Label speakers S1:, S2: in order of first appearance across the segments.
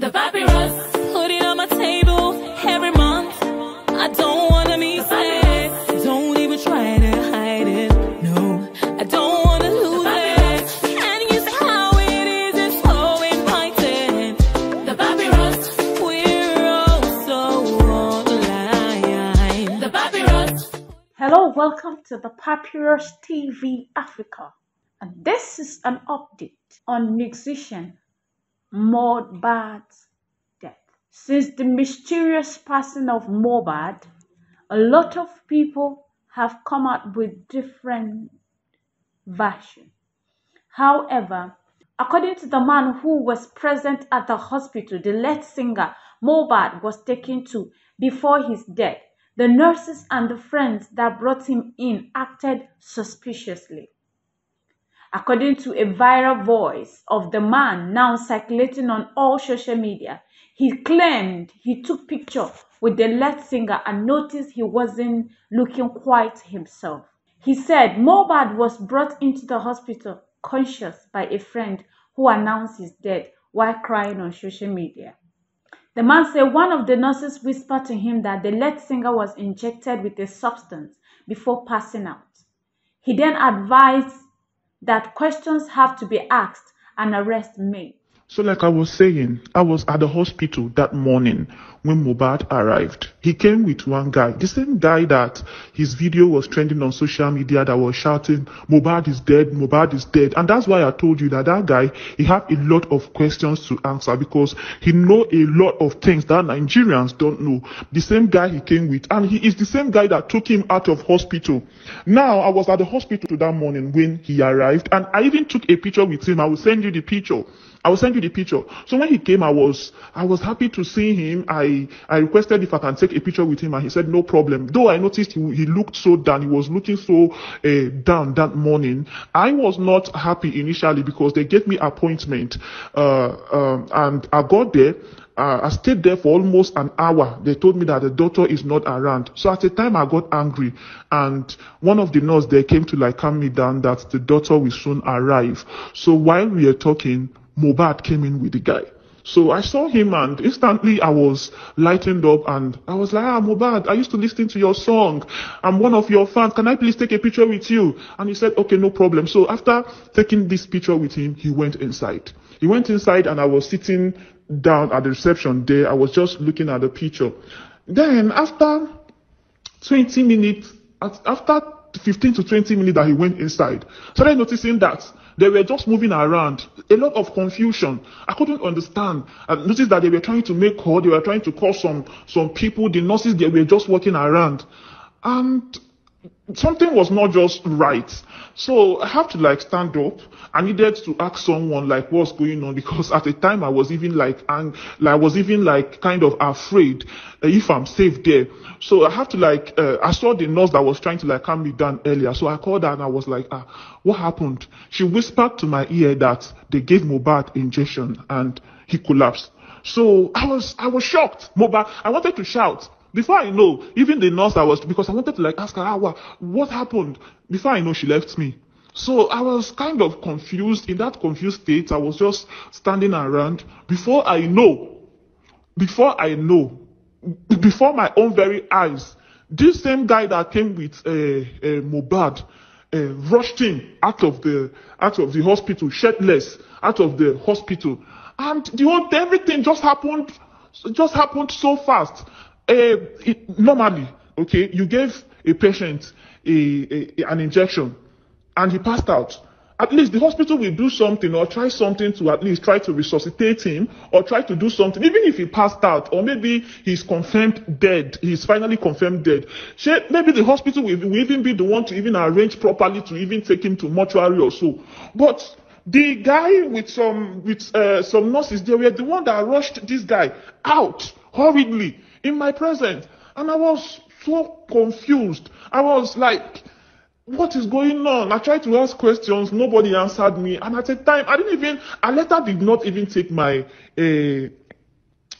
S1: The papyrus, put it on my table every month. I don't wanna miss it. Don't even try to hide it. No, I don't wanna lose it. And you see how it is, it's so inviting. The papyrus, we're all so online. The papyrus.
S2: Hello, welcome to the Papyrus TV Africa. And this is an update on musician Mohbad's death. Since the mysterious passing of Mohbad, a lot of people have come out with different versions. However, according to the man who was present at the hospital, the lead singer Mohbad was taken to before his death. The nurses and the friends that brought him in acted suspiciously. According to a viral voice of the man now circulating on all social media, he claimed he took picture with the lead singer and noticed he wasn't looking quite himself. He said Mohbad was brought into the hospital conscious by a friend who announced his death while crying on social media. The man said one of the nurses whispered to him that the lead singer was injected with a substance before passing out. He then advised that questions have to be asked and arrest made.
S3: So, like I was saying, I was at the hospital that morning when Mohbad arrived. He came with one guy, the same guy that his video was trending on social media that was shouting, Mohbad is dead, Mohbad is dead. And that's why I told you that that guy, he had a lot of questions to answer because he know a lot of things that Nigerians don't know. The same guy he came with, and he is the same guy that took him out of hospital. Now, I was at the hospital to that morning when he arrived, and I even took a picture with him. I will send you the picture. I will send you the picture. So when he came, I was I was happy to see him. I I requested if I can take a picture with him, and he said no problem. Though I noticed he, he looked so down, he was looking so uh, down that morning. I was not happy initially because they gave me appointment, uh, um, and I got there. Uh, I stayed there for almost an hour. They told me that the doctor is not around. So at the time I got angry and one of the nurses there came to like calm me down that the doctor will soon arrive. So while we were talking, Mohbad came in with the guy. So I saw him and instantly I was lightened up and I was like, ah, Mohbad, I used to listen to your song. I'm one of your fans. Can I please take a picture with you? And he said, okay, no problem. So after taking this picture with him, he went inside. He went inside and I was sitting down at the reception there. I was just looking at the picture. Then after 20 minutes, after 15 to 20 minutes that he went inside, started noticing that they were just moving around. A lot of confusion. I couldn't understand. I noticed that they were trying to make call. They were trying to call some, some people. The nurses, they were just walking around. And something was not just right. So I have to like stand up. I needed to ask someone like what's going on because at the time I was even like like, I was even like kind of afraid uh, if I'm safe there. So I have to like uh, I saw the nurse that was trying to like calm me down earlier. So I called her and I was like, ah, what happened? She whispered to my ear that they gave Mohbad injection and he collapsed. So I was I was shocked. Mohbad, I wanted to shout. Before I know, even the nurse I was, because I wanted to like ask her, ah, what, happened? Before I know, she left me. So I was kind of confused. In that confused state, I was just standing around. Before I know, before I know, before my own very eyes, this same guy that came with uh, uh, Mohbad uh, rushed him out of the out of the hospital, shirtless, out of the hospital, and the whole everything just happened, just happened so fast it, normally, okay, you gave a patient a, a, an injection and he passed out. At least the hospital will do something or try something to at least try to resuscitate him or try to do something, even if he passed out or maybe he's confirmed dead. He's finally confirmed dead. Maybe the hospital will, will even be the one to even arrange properly to even take him to mortuary or so. But the guy with some with uh, some nurses, they were the one that rushed this guy out hurriedly in my presence. And I was so confused. I was like, what is going on? I tried to ask questions. Nobody answered me. And at the time, I didn't even, I later did not even take my, uh,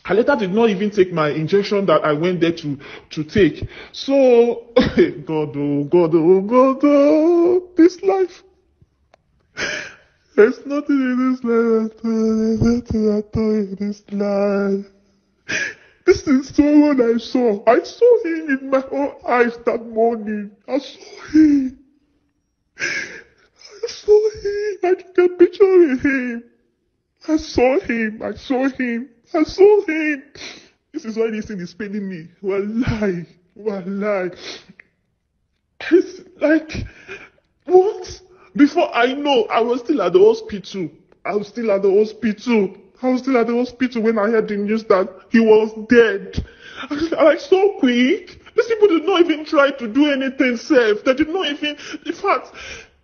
S3: I later did not even take my injection that I went there to, to take. So, God, oh, God, oh, God, oh, this life. There's nothing in this life. There's nothing at all in this life. This is someone I saw. I saw him in my own eyes that morning. I saw him. I saw him. I took a picture with him. I saw him. I saw him. I saw him. This is why this thing is paining me. Wallahi. Wallahi. It's like, what? Before I know, I was still at the hospital. I was still at the hospital. I was still at the hospital when I heard the news that he was dead. I like, so quick. These people did not even try to do anything safe. They did not even, in fact,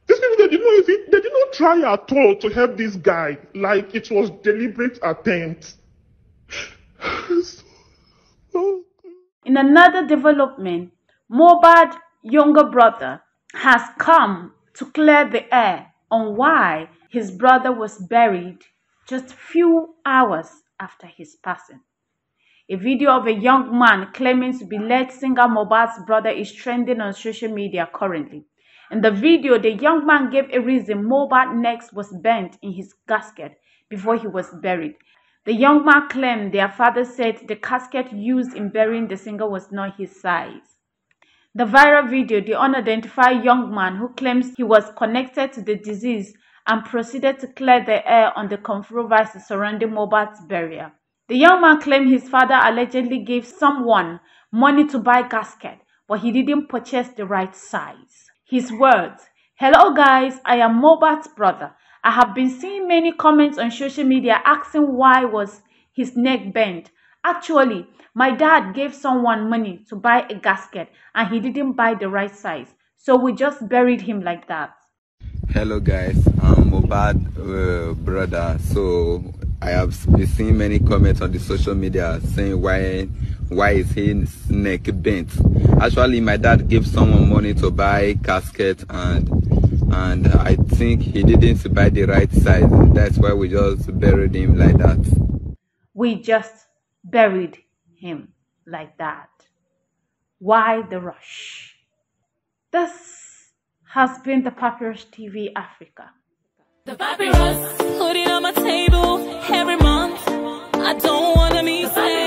S3: these people they did not even, they did not try at all to help this guy. Like it was deliberate attempt.
S2: In another development, Mohbad younger brother has come to clear the air on why his brother was buried just few hours after his passing. A video of a young man claiming to be lead singer Mohbad's brother is trending on social media currently. In the video, the young man gave a reason Mohbad's neck was bent in his casket before he was buried. The young man claimed their father said the casket used in burying the singer was not his size. The viral video, the unidentified young man who claims he was connected to the disease and proceeded to clear the air on the controversy surrounding Mohbad's burial. The young man claimed his father allegedly gave someone money to buy gasket, but he didn't purchase the right size. His words, Hello guys, I am Mohbad's brother. I have been seeing many comments on social media asking why was his neck bent. Actually, my dad gave someone money to buy a gasket and he didn't buy the right size. So we just buried him like that.
S4: Hello guys, I'm Mohbad uh, brother. So I have seeing many comments on the social media saying why why is his neck bent. Actually my dad gave someone money to buy casket and and I think he didn't buy the right size. That's why we just buried him like that.
S2: We just buried him like that. Why the rush? This has been the Papyrus TV Africa.
S1: The papyrus, put it on my table every month. I don't wanna miss it.